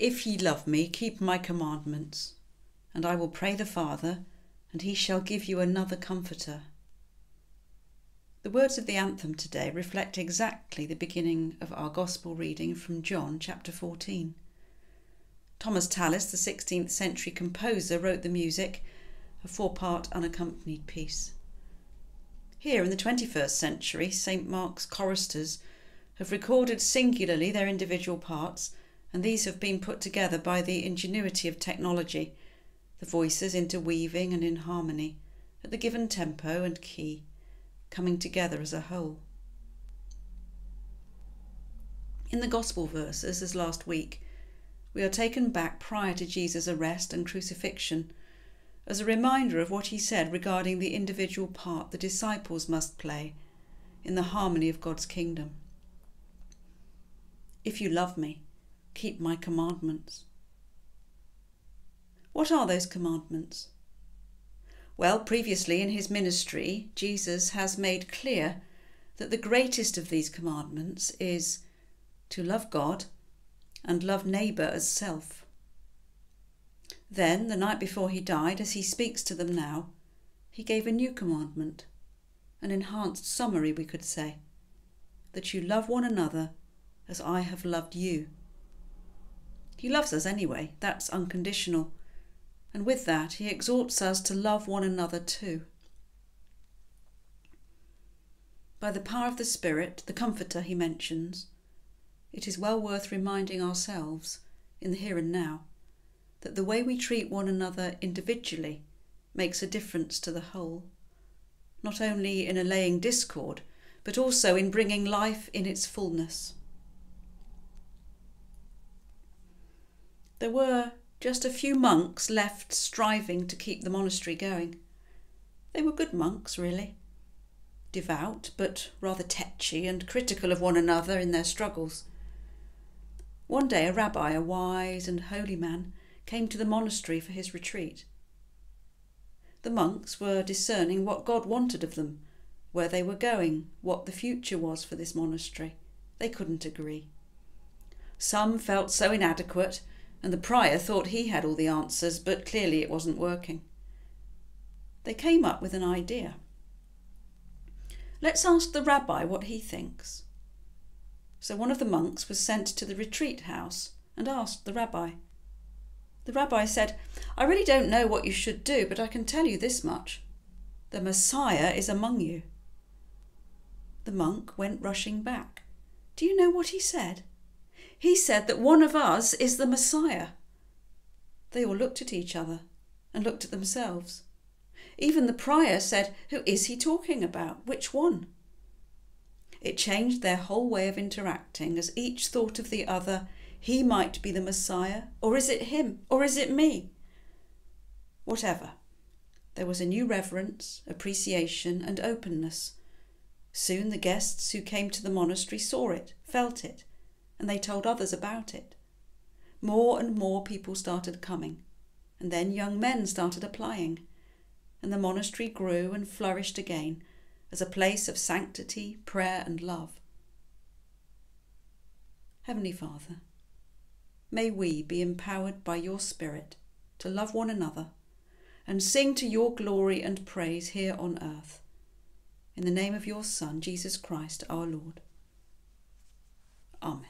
If ye love me, keep my commandments, and I will pray the Father, and he shall give you another comforter. The words of the anthem today reflect exactly the beginning of our Gospel reading from John chapter 14. Thomas Tallis, the 16th century composer, wrote the music, a four part unaccompanied piece. Here in the 21st century, St. Mark's choristers have recorded singularly their individual parts, and these have been put together by the ingenuity of technology, the voices interweaving and in harmony, at the given tempo and key, coming together as a whole. In the Gospel verses, as last week, we are taken back prior to Jesus' arrest and crucifixion as a reminder of what he said regarding the individual part the disciples must play in the harmony of God's kingdom. If you love me, keep my commandments. What are those commandments? Well, previously in his ministry, Jesus has made clear that the greatest of these commandments is to love God and love neighbour as self. Then, the night before he died, as he speaks to them now, he gave a new commandment, an enhanced summary, we could say, that you love one another as I have loved you. He loves us anyway, that's unconditional. And with that, he exhorts us to love one another too. By the power of the Spirit, the Comforter he mentions, it is well worth reminding ourselves, in the here and now, that the way we treat one another individually makes a difference to the whole, not only in allaying discord, but also in bringing life in its fullness. There were just a few monks left striving to keep the monastery going. They were good monks, really. Devout, but rather tetchy and critical of one another in their struggles. One day a rabbi, a wise and holy man, came to the monastery for his retreat. The monks were discerning what God wanted of them, where they were going, what the future was for this monastery. They couldn't agree. Some felt so inadequate and the prior thought he had all the answers, but clearly it wasn't working. They came up with an idea. Let's ask the rabbi what he thinks. So one of the monks was sent to the retreat house and asked the rabbi. The rabbi said, I really don't know what you should do, but I can tell you this much. The Messiah is among you. The monk went rushing back. Do you know what he said? He said that one of us is the Messiah. They all looked at each other and looked at themselves. Even the prior said, Who is he talking about? Which one? It changed their whole way of interacting as each thought of the other, he might be the Messiah, or is it him, or is it me? Whatever. There was a new reverence, appreciation, and openness. Soon the guests who came to the monastery saw it, felt it, and they told others about it. More and more people started coming, and then young men started applying, and the monastery grew and flourished again as a place of sanctity, prayer, and love. Heavenly Father, may we be empowered by your Spirit to love one another and sing to your glory and praise here on earth. In the name of your Son, Jesus Christ our Lord. Amen.